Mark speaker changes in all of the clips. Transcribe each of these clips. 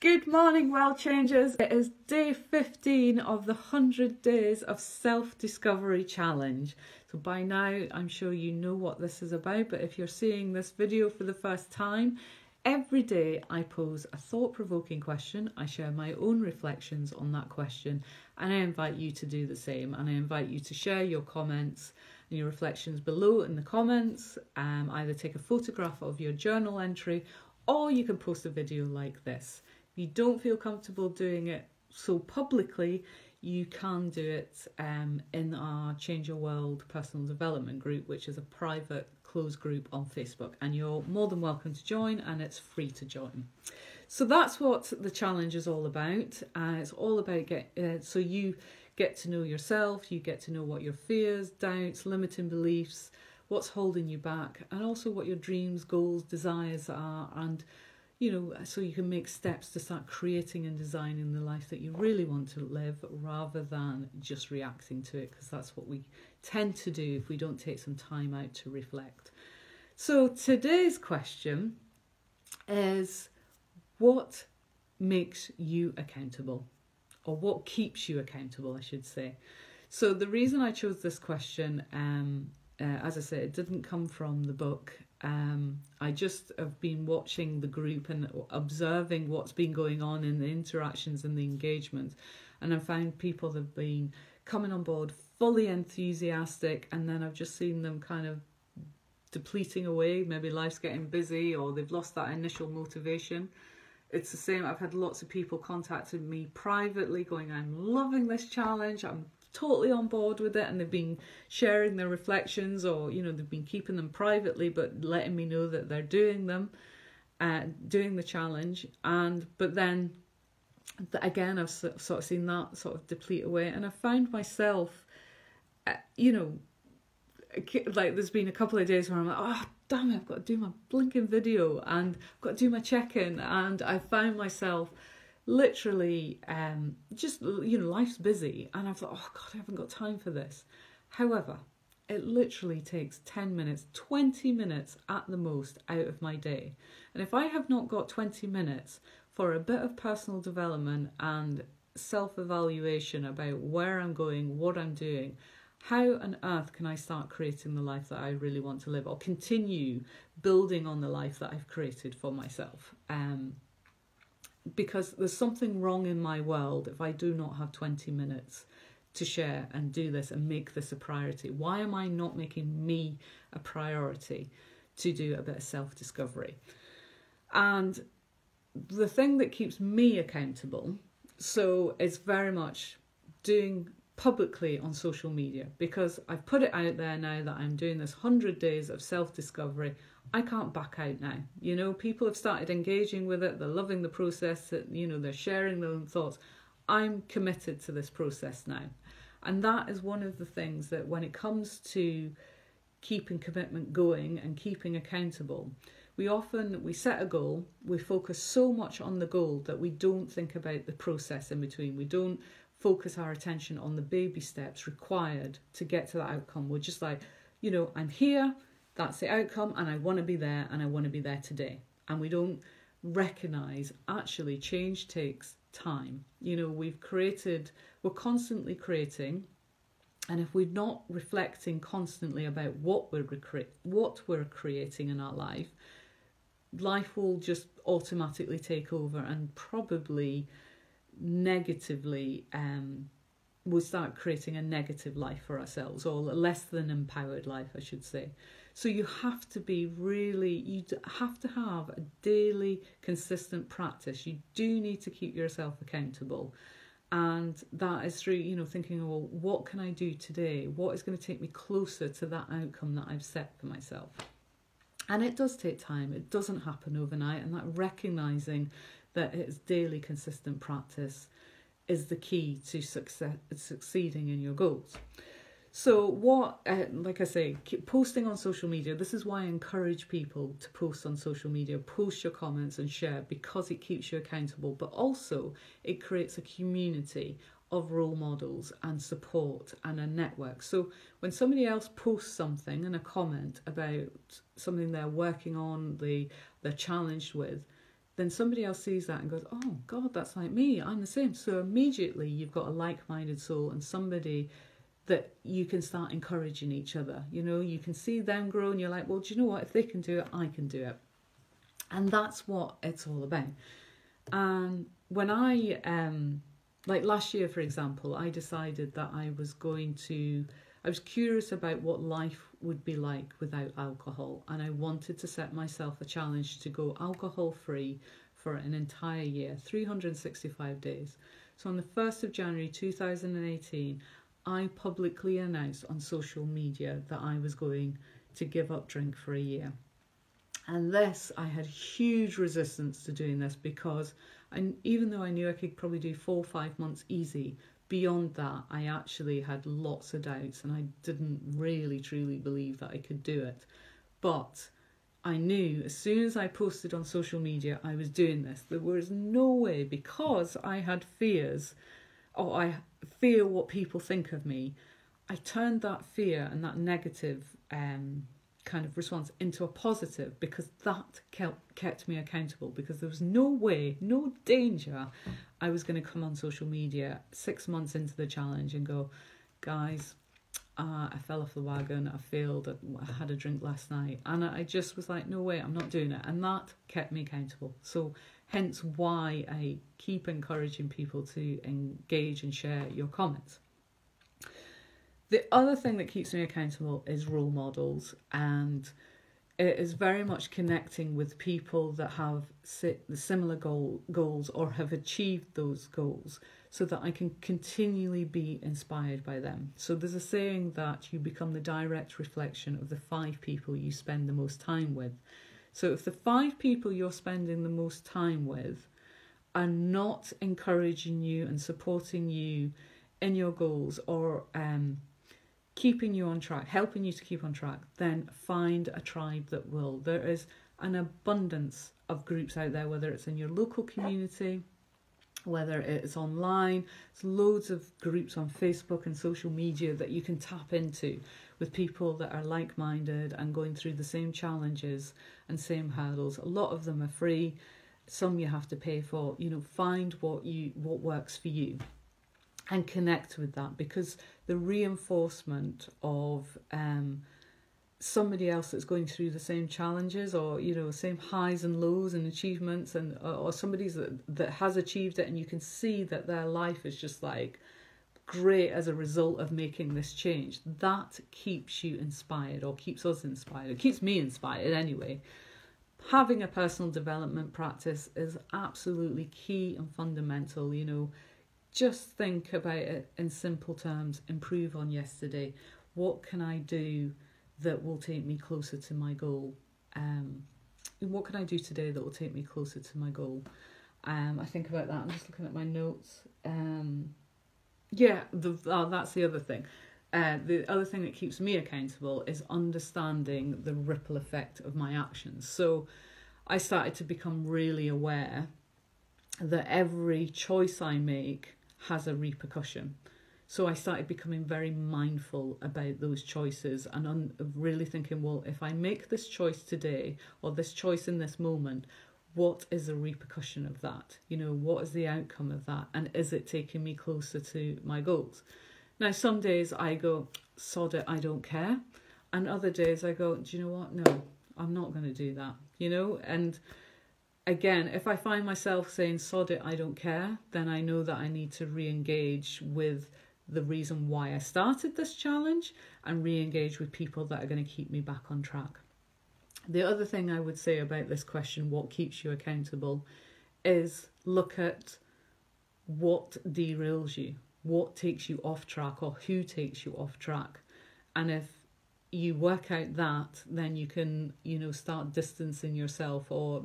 Speaker 1: Good morning, world changers. It is day 15 of the 100 Days of Self Discovery Challenge. So, by now, I'm sure you know what this is about, but if you're seeing this video for the first time, every day I pose a thought provoking question. I share my own reflections on that question, and I invite you to do the same. And I invite you to share your comments and your reflections below in the comments. Um, either take a photograph of your journal entry or you can post a video like this. You don't feel comfortable doing it so publicly, you can do it um, in our Change Your World personal development group, which is a private closed group on Facebook, and you're more than welcome to join, and it's free to join. So that's what the challenge is all about. Uh, it's all about get uh, so you get to know yourself, you get to know what your fears, doubts, limiting beliefs, what's holding you back, and also what your dreams, goals, desires are, and you know, so you can make steps to start creating and designing the life that you really want to live rather than just reacting to it, because that's what we tend to do if we don't take some time out to reflect. So today's question is what makes you accountable? Or what keeps you accountable, I should say. So the reason I chose this question um, uh, as I said, it didn't come from the book. Um, I just have been watching the group and observing what's been going on in the interactions and the engagement, and I've found people have been coming on board fully enthusiastic, and then I've just seen them kind of depleting away. Maybe life's getting busy, or they've lost that initial motivation. It's the same. I've had lots of people contacting me privately, going, "I'm loving this challenge. I'm totally on board with it and they've been sharing their reflections or you know they've been keeping them privately but letting me know that they're doing them uh, doing the challenge. And but then again i've sort of seen that sort of deplete away and i found myself uh, you know like there's been a couple of days where i'm like oh damn it i've got to do my blinking video and i've got to do my check-in and i found myself literally um, just you know life's busy and i thought oh god i haven't got time for this however it literally takes 10 minutes 20 minutes at the most out of my day and if i have not got 20 minutes for a bit of personal development and self-evaluation about where i'm going what i'm doing how on earth can I start creating the life that I really want to live or continue building on the life that I've created for myself? Um, because there's something wrong in my world if I do not have 20 minutes to share and do this and make this a priority. Why am I not making me a priority to do a bit of self discovery? And the thing that keeps me accountable, so it's very much doing publicly on social media because I've put it out there now that I'm doing this 100 days of self discovery. I can't back out now. You know, people have started engaging with it, they're loving the process, that you know, they're sharing their own thoughts. I'm committed to this process now. And that is one of the things that when it comes to keeping commitment going and keeping accountable, we often we set a goal, we focus so much on the goal that we don't think about the process in between. We don't focus our attention on the baby steps required to get to that outcome. We're just like, you know, I'm here, that's the outcome, and I want to be there, and I want to be there today. And we don't recognize actually change takes time. You know, we've created, we're constantly creating, and if we're not reflecting constantly about what we're recre- what we're creating in our life, life will just automatically take over and probably negatively um, we'll start creating a negative life for ourselves or a less than empowered life, I should say. So you have to be really, you have to have a daily consistent practice. You do need to keep yourself accountable. And that is through, you know, thinking, well, what can I do today? What is going to take me closer to that outcome that I've set for myself? And it does take time. It doesn't happen overnight. And that recognizing that it's daily consistent practice is the key to success, succeeding in your goals. So, what, uh, like I say, keep posting on social media. This is why I encourage people to post on social media, post your comments and share because it keeps you accountable, but also it creates a community of role models and support and a network. So, when somebody else posts something and a comment about something they're working on, they, they're challenged with, then somebody else sees that and goes, oh, God, that's like me. I'm the same. So immediately you've got a like minded soul and somebody that you can start encouraging each other. You know, you can see them grow and you're like, well, do you know what? If they can do it, I can do it. And that's what it's all about. And when I, um, like last year, for example, I decided that I was going to, I was curious about what life would be like without alcohol. And I wanted to set myself a challenge to go alcohol free for an entire year, 365 days. So on the 1st of January 2018, I publicly announced on social media that I was going to give up drink for a year. And this, I had huge resistance to doing this because I, even though I knew I could probably do four or five months easy, beyond that, I actually had lots of doubts and I didn't really truly believe that I could do it. But I knew as soon as I posted on social media I was doing this, there was no way because I had fears or I fear what people think of me, I turned that fear and that negative um, kind of response into a positive because that kept, kept me accountable because there was no way, no danger I was going to come on social media six months into the challenge and go, guys, uh, I fell off the wagon. I failed. I had a drink last night. And I just was like, no way, I'm not doing it. And that kept me accountable. So hence why I keep encouraging people to engage and share your comments. The other thing that keeps me accountable is role models, and it is very much connecting with people that have similar goal, goals or have achieved those goals so that I can continually be inspired by them. So there's a saying that you become the direct reflection of the five people you spend the most time with. So if the five people you're spending the most time with are not encouraging you and supporting you in your goals or um, keeping you on track, helping you to keep on track, then find a tribe that will. There is an abundance of groups out there, whether it's in your local community, whether it's online. There's loads of groups on Facebook and social media that you can tap into with people that are like minded and going through the same challenges and same hurdles. A lot of them are free, some you have to pay for. You know, find what you what works for you and connect with that because the reinforcement of um, somebody else that's going through the same challenges or you know same highs and lows and achievements and or somebody that that has achieved it and you can see that their life is just like great as a result of making this change that keeps you inspired or keeps us inspired. It keeps me inspired anyway. Having a personal development practice is absolutely key and fundamental you know just think about it in simple terms improve on yesterday. What can i do that will take me closer to my goal? Um, what can i do today that will take me closer to my goal? Um, i think about that. I'm just looking at my notes. Um, yeah, the, oh, that's the other thing. Uh, the other thing that keeps me accountable is understanding the ripple effect of my actions. So I started to become really aware that every choice I make has a repercussion. So I started becoming very mindful about those choices and un- really thinking, well, if I make this choice today or this choice in this moment, what is the repercussion of that? You know, what is the outcome of that? And is it taking me closer to my goals? Now, some days I go, sod it, I don't care. And other days I go, do you know what? No, I'm not going to do that, you know? And again, if I find myself saying, sod it, I don't care, then I know that I need to re engage with the reason why I started this challenge and re engage with people that are going to keep me back on track. The other thing I would say about this question, what keeps you accountable, is look at what derails you, what takes you off track, or who takes you off track. And if you work out that, then you can, you know, start distancing yourself or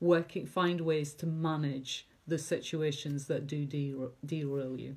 Speaker 1: working, find ways to manage the situations that do derail you.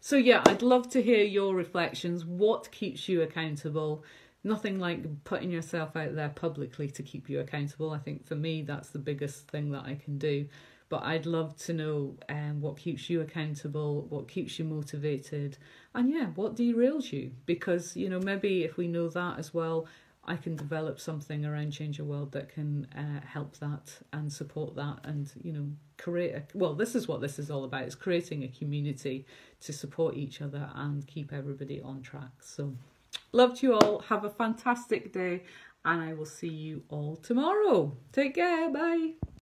Speaker 1: So, yeah, I'd love to hear your reflections. What keeps you accountable? nothing like putting yourself out there publicly to keep you accountable. I think for me, that's the biggest thing that I can do. But I'd love to know um, what keeps you accountable, what keeps you motivated, and yeah, what derails you. Because, you know, maybe if we know that as well, I can develop something around Change Your World that can uh, help that and support that and, you know, create a, well, this is what this is all about. It's creating a community to support each other and keep everybody on track. So love to you all. Have a fantastic day and I will see you all tomorrow. Take care. Bye.